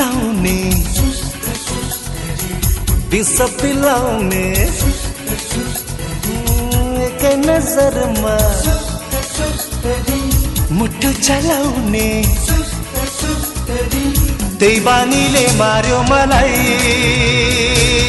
आँखा मिलाउने विष पिलाउने। एकै नजरमा मुटु चलाउने। त्यही बानीले मार्यो मलाई।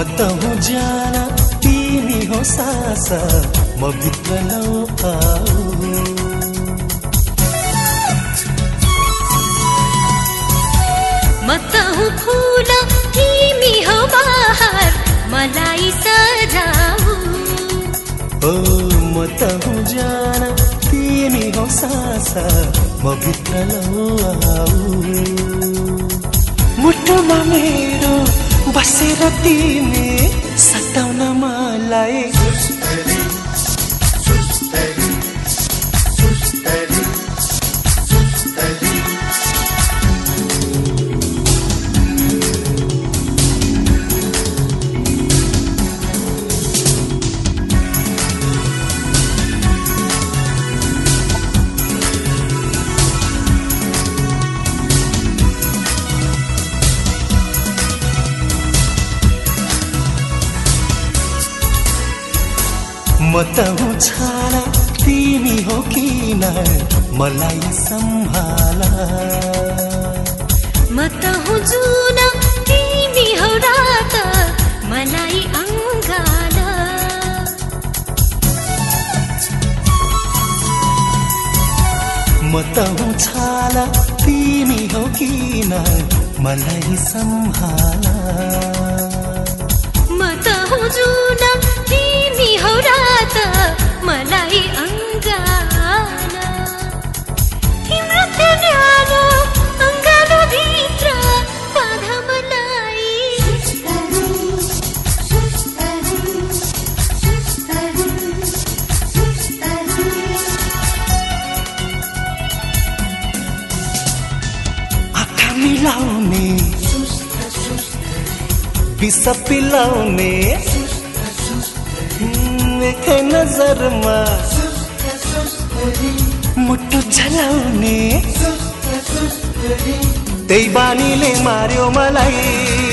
म त हुँ ज्यान तिमी हो सास म भित्र लौ आऊ म त हो फुल तिमी हौ बहार मलाई सजाऊ। ओ म त हुँ ज्यान तिमी हो सास म भित्र आऊ मुटुमा मेरो बसेर तिमी सताउन मलाई म त छाना तिमी हो किन मलाई सम्भाला म त जुन तिमी हौ रात मलाई अङ्गाल। म त छाला तिमी हो किन मलाई सम्भाला म त जुन विष पिलाउने नजरमा मुटु झलाउने त्यही बानीले मार्यो मलाई।